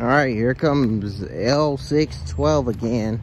right, here comes L612 again.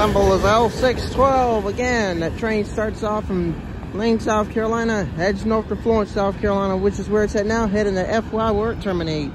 Symbol is L612 again. That train starts off from Lane, South Carolina, heads north to Florence, South Carolina, which is where it's at now, heading to FY where it terminates.